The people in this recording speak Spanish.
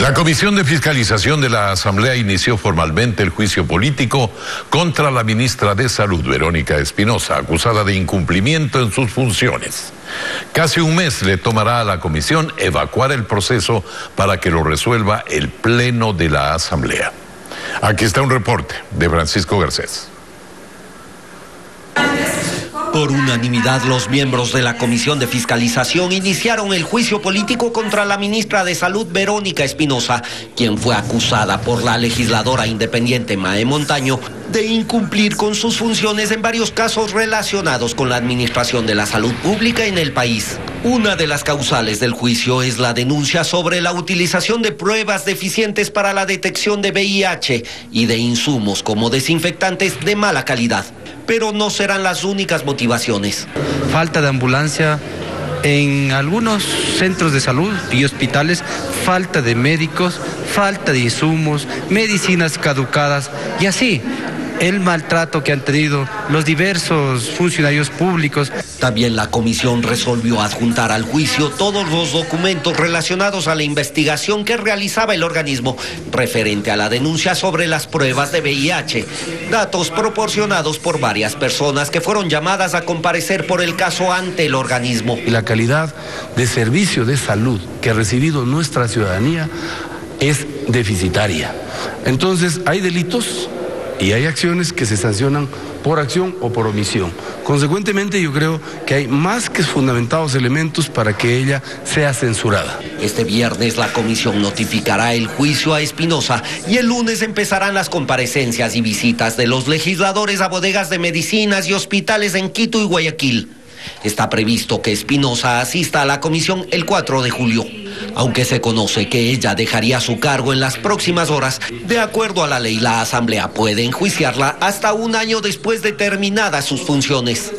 La Comisión de Fiscalización de la Asamblea inició formalmente el juicio político contra la ministra de Salud, Verónica Espinosa, acusada de incumplimiento en sus funciones. Casi un mes le tomará a la comisión evacuar el proceso para que lo resuelva el Pleno de la Asamblea. Aquí está un reporte de Francisco Garcés. Por unanimidad, los miembros de la Comisión de Fiscalización iniciaron el juicio político contra la ministra de Salud, Verónica Espinosa, quien fue acusada por la legisladora independiente Mae Montaño de incumplir con sus funciones en varios casos relacionados con la administración de la salud pública en el país. Una de las causales del juicio es la denuncia sobre la utilización de pruebas deficientes para la detección de VIH y de insumos como desinfectantes de mala calidad pero no serán las únicas motivaciones. Falta de ambulancia en algunos centros de salud y hospitales, falta de médicos, falta de insumos, medicinas caducadas y así el maltrato que han tenido los diversos funcionarios públicos. También la comisión resolvió adjuntar al juicio todos los documentos relacionados a la investigación que realizaba el organismo referente a la denuncia sobre las pruebas de VIH, datos proporcionados por varias personas que fueron llamadas a comparecer por el caso ante el organismo. La calidad de servicio de salud que ha recibido nuestra ciudadanía es deficitaria. Entonces, hay delitos y hay acciones que se sancionan por acción o por omisión. Consecuentemente, yo creo que hay más que fundamentados elementos para que ella sea censurada. Este viernes la comisión notificará el juicio a Espinosa y el lunes empezarán las comparecencias y visitas de los legisladores a bodegas de medicinas y hospitales en Quito y Guayaquil. Está previsto que Espinosa asista a la comisión el 4 de julio aunque se conoce que ella dejaría su cargo en las próximas horas. De acuerdo a la ley, la Asamblea puede enjuiciarla hasta un año después de terminadas sus funciones.